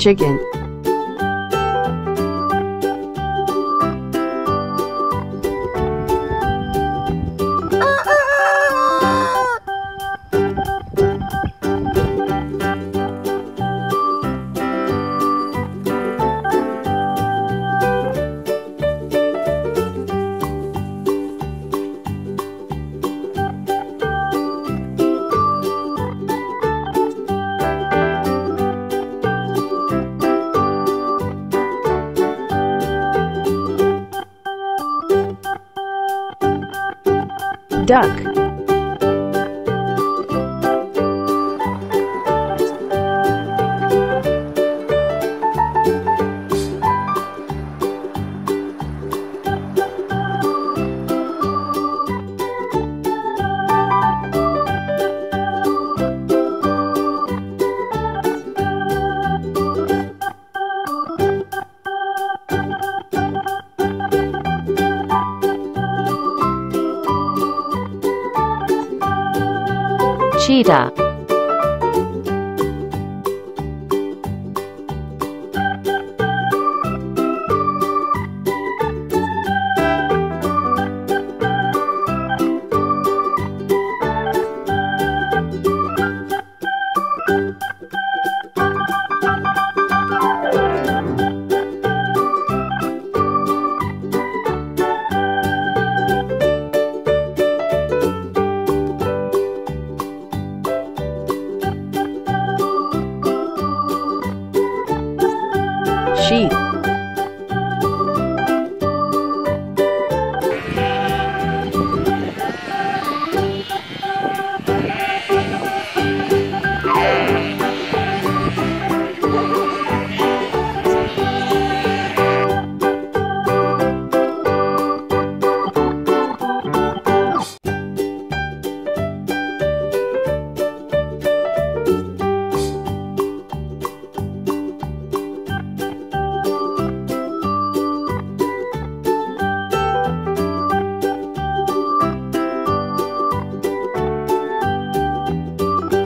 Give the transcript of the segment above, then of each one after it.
chicken, duck, cheetah, sheep,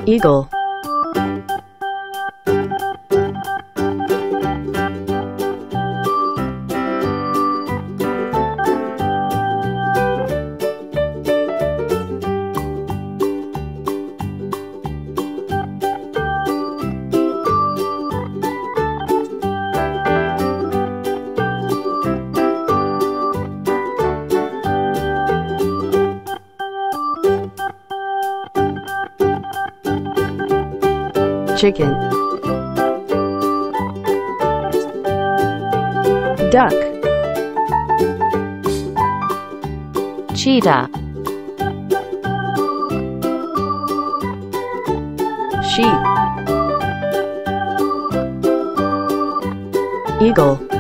eagle, chicken, duck, cheetah, sheep, eagle.